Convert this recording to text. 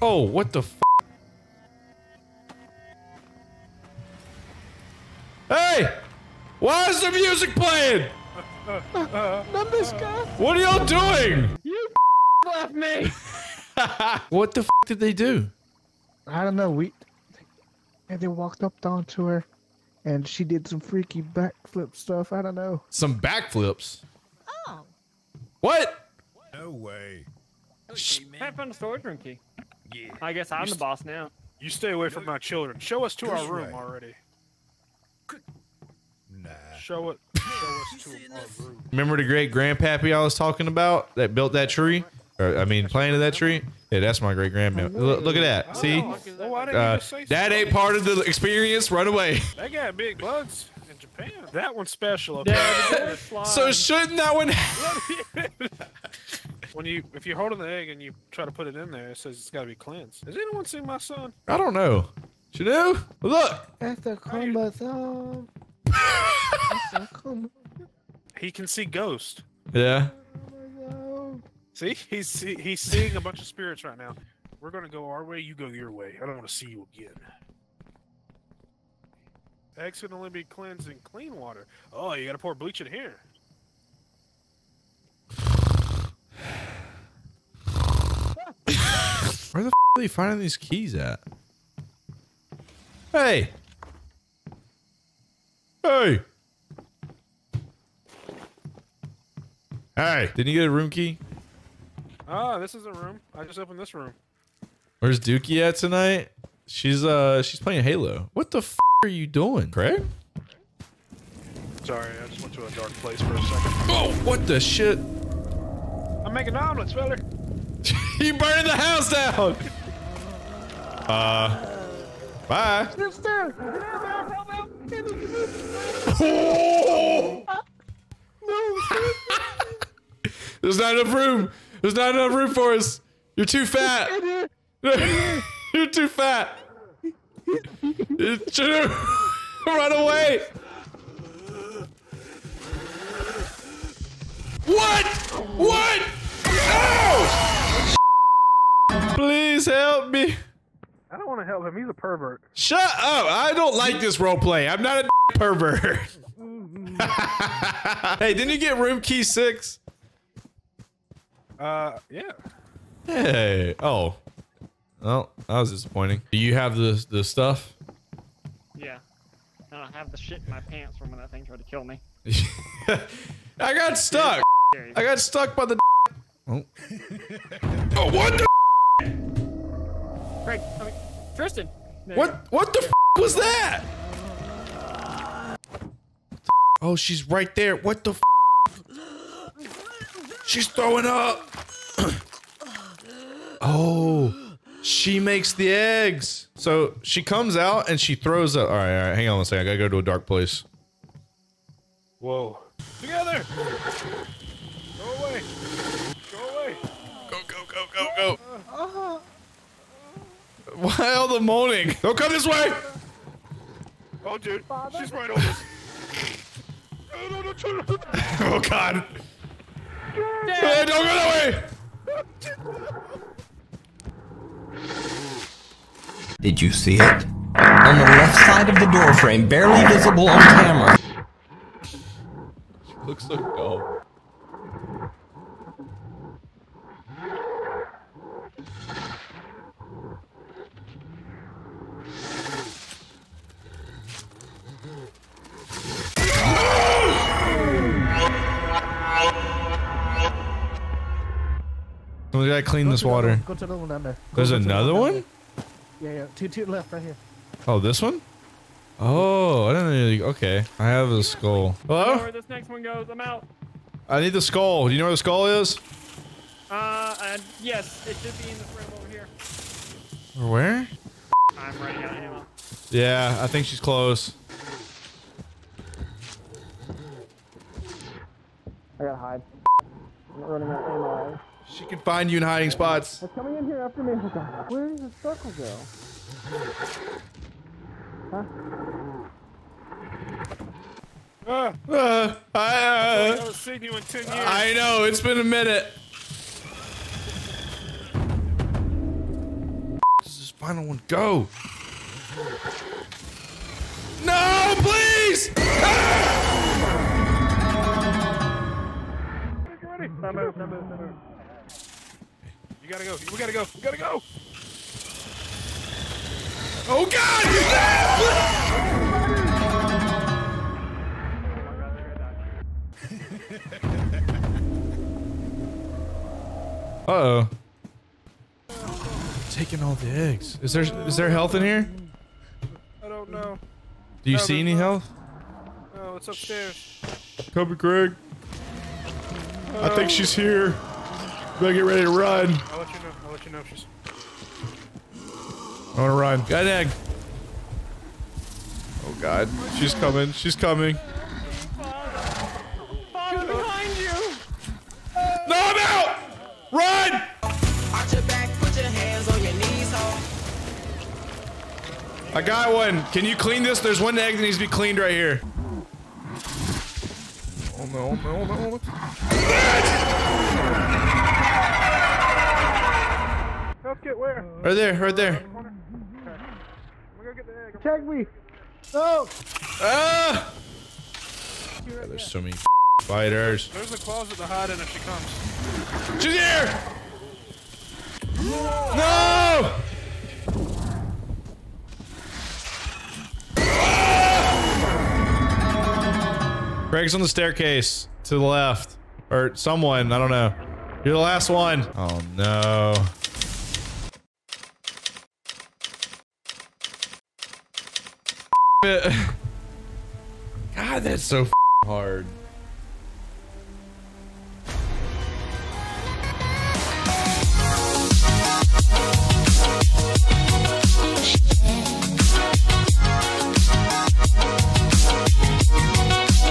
Oh, what the f Hey! Why is the music playing? Not guy. What are y'all doing? You left me. What the f did they do? I don't know. We and they walked up onto her, and she did some freaky backflip stuff. I don't know. Some backflips. Oh. What? No way. I found a storage room key. Yeah. I guess I'm the boss now. You stay away from my children. Show us to That's our room right. already. Nah. Show it. Show us to our room. Remember the great grandpappy I was talking about that built that tree? Or, I mean, planted that tree? Yeah, that's my great grandpa. Look, look at that. See? Oh, well, why didn't you Uh, that ain't part of the experience. Run away. They got big bugs in Japan. That one's special. Okay. Yeah, the door is slide. So shouldn't that one? when you if you're holding the egg and you try to put it in there, it says it's got to be cleansed. Has anyone seen my son? I don't know. You know? Look. That's the chromosome. That's. He can see ghosts. Yeah. See, he's see, he's seeing a bunch of spirits right now. We're gonna go our way. You go your way. I don't want to see you again. Eggs can only be cleansed in clean water. Oh, you gotta pour bleach in here. Where the f are they finding these keys at? Hey. Hey. Hey. Didn't you get a room key? Ah, this is a room. I just opened this room. Where's Dookie at tonight? She's uh she's playing Halo. What the f are you doing, Craig? Sorry, I just went to a dark place for a second. Oh, what the shit? I'm making omelets, fella. you burned the house down. Uh Bye. There's not enough room. There's not enough room for us. You're too fat. You're too fat. Run away. What? What? Please help me. I don't want to help him. He's a pervert. Shut up! I don't like this role play. I'm not a pervert. hey, didn't you get room key six? Uh, yeah. Hey. Oh. Well, that was disappointing. Do you have the the stuff? Yeah. I don't have the shit in my pants from when that thing tried to kill me. I got stuck. I got stuck by the. Oh. oh, what the? Craig, I mean, Tristan. What? What the f- was that? Oh, she's right there. What the? F- she's throwing up. oh, she makes the eggs. So she comes out and she throws up. All right, all right. Hang on one second. I gotta go to a dark place. Whoa. Together. Go away. Go away. Go, go, go, go, go. Why all the moaning? Don't come this way. Oh, dude. She's right over. No, no, no. Oh God. Hey, don't go that way. Did you see it? On the left side of the doorframe, barely visible on camera. She Looks so dull. We gotta clean this Go to the water. one. Go to the one down there. Go There's to the another down one? there. Yeah, yeah. Two, two left right here. Oh, this one? Oh, I didn't really. Okay, I have a skull. I Hello? where this next one goes. I'm out. I need the skull. Do you know where the skull is? Uh, and yes, it should be in this room over here. Where? I'm running out of ammo. Yeah, I think she's close. I gotta hide. I'm not running out of ammo. She can find you in hiding spots. They're coming in here after me. Where does the circle go? Ah, Uh, I, I uh, haven't seen you in 10 years. I know, it's been a minute. This is final one. Go. No, please. You gotta go. We gotta go. We gotta go. Oh God! Uh oh. Taking all the eggs. Is there is there health in here? I don't know. Do you No, see any health? Oh, it's upstairs. Kobe Craig. I think she's here. Better get ready to run. I'll let you know. I'll let you know if she's. I wanna run. Got an egg. Oh God. She's coming. She's coming. Father, behind you! No, I'm out! Run! Arch your back, put your hands on your knees. I got one. Can you clean this? There's one egg that needs to be cleaned right here. Oh no, oh no, oh no, oh no. Let's get where? Right there, right there. Corner. Okay. I'm gonna go get the egg. Check me. No. Ah! God, there's so many fighters. There's a closet to hide in if she comes. She's here! Greg's on the staircase to the left. Or someone, I don't know. You're the last one. Oh no. God, that's so hard.